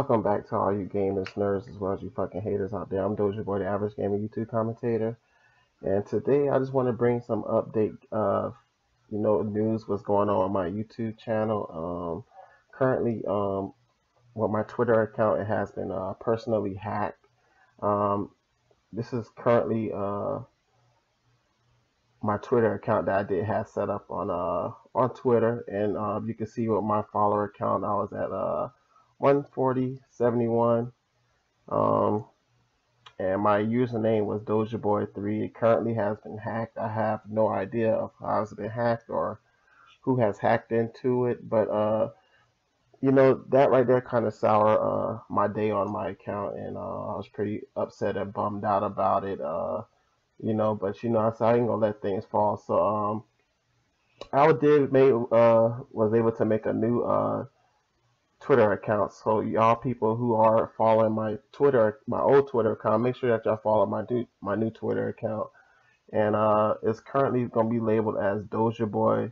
Welcome back to all you gamers, nerds, as well as you fucking haters out there. I'm Dozierboy, the average gamer YouTube commentator. And today I just want to bring some update of, you know, news what's going on on my YouTube channel. Um, currently, um, well, my Twitter account, it has been uh, personally hacked. Um, this is currently uh, my Twitter account that I did have set up on uh, on Twitter. And uh, you can see what my follower count, I was at uh, 140 71 um, and my username was Dozierboy 3 it currently has been hacked. I have no idea of how it's been hacked or who has hacked into it but uh you know that right there kind of sour uh my day on my account and uh I was pretty upset and bummed out about it uh you know but you know I, said I ain't gonna let things fall. So um I did make uh was able to make a new uh Twitter account. So y'all people who are following my Twitter, my old Twitter account, make sure that y'all follow my new my new Twitter account. And uh, it's currently gonna be labeled as Dozierboy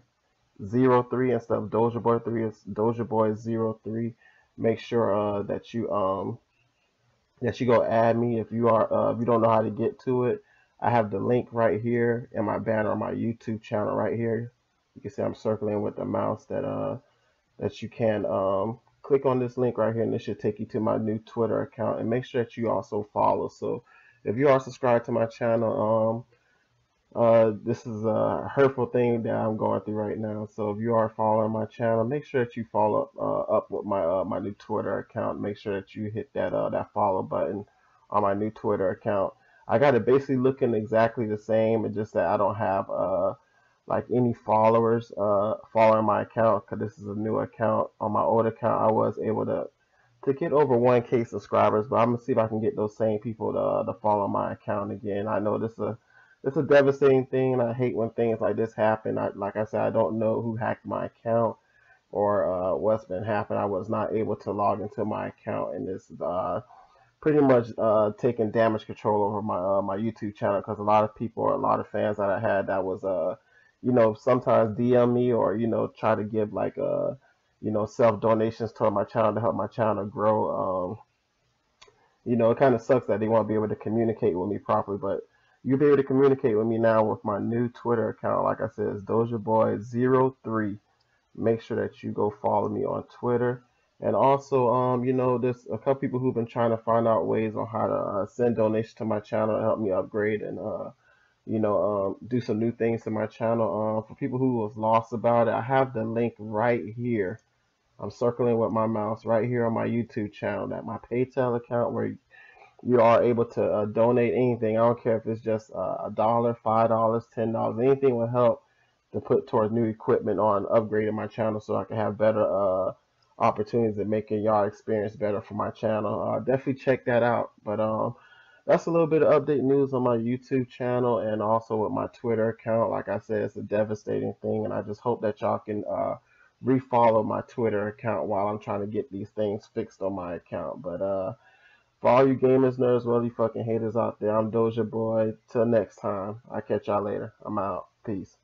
03 instead of Dozierboy 3. It's Dozierboy 03. Make sure uh, that you um that you go add me if you are uh, if you don't know how to get to it. I have the link right here in my banner on my YouTube channel right here. You can see I'm circling with the mouse that uh that you can um click on this link right here and it should take you to my new Twitter account and make sure that you also follow. So if you are subscribed to my channel, um, uh, this is a hurtful thing that I'm going through right now. So if you are following my channel, make sure that you follow up, uh, up with my uh, my new Twitter account. Make sure that you hit that uh, that follow button on my new Twitter account. I got it basically looking exactly the same, it's just that I don't have uh like any followers uh, following my account because this is a new account. On my old account, I was able to to get over 1k subscribers, but I'm gonna see if I can get those same people to, to follow my account again. I know this is a this is a devastating thing, and I hate when things like this happen. I, like I said, I don't know who hacked my account or uh, what's been happening. I was not able to log into my account, and this is uh, pretty much uh, taking damage control over my uh, my YouTube channel because a lot of people or a lot of fans that I had that was uh you know, sometimes DM me or, you know, try to give like a, uh, you know, self donations to my channel to help my channel grow. Um, you know, it kind of sucks that they won't be able to communicate with me properly, but you'll be able to communicate with me now with my new Twitter account. Like I said, it's Dozierboy 03. Make sure that you go follow me on Twitter. And also, um, you know, there's a couple people who've been trying to find out ways on how to uh, send donations to my channel to help me upgrade and uh, you know, um, do some new things to my channel. Um, for people who was lost about it, I have the link right here. I'm circling with my mouse right here on my YouTube channel, that my PayPal account where you are able to uh, donate anything. I don't care if it's just uh, a dollar, five dollars, ten dollars, anything will help to put towards new equipment on upgrading my channel so I can have better uh, opportunities and making y'all experience better for my channel. Uh, definitely check that out. But um, that's a little bit of update news on my YouTube channel and also with my Twitter account. Like I said, it's a devastating thing, and I just hope that y'all can uh, refollow my Twitter account while I'm trying to get these things fixed on my account. But uh, for all you gamers, nerds, well, you fucking haters out there, I'm Dozierboy. Till next time, I catch y'all later. I'm out. Peace.